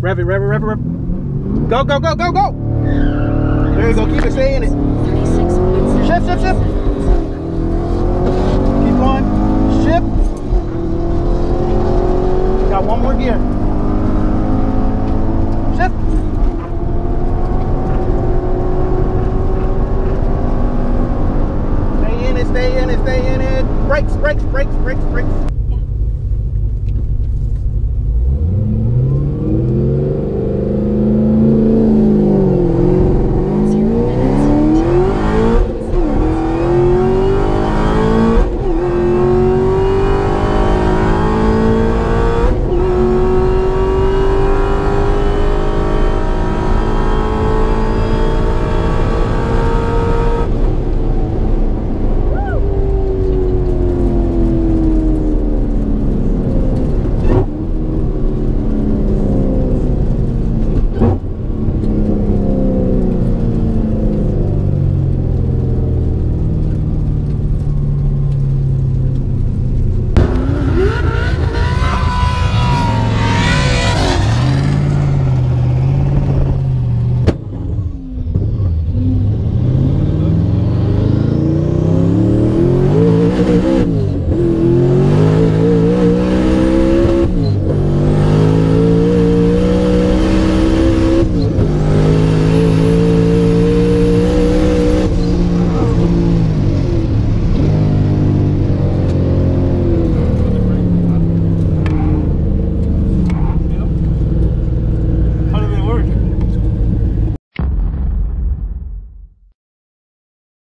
Rev it, rev it, rev it, rev it. Go, go, go, go, go. There you go. Keep it saying it. Shift, shift, shift. Keep going. Shift. Got one more gear. Shift. Stay in it, stay in it, stay in it. Brakes, brakes, brakes, brakes, brakes.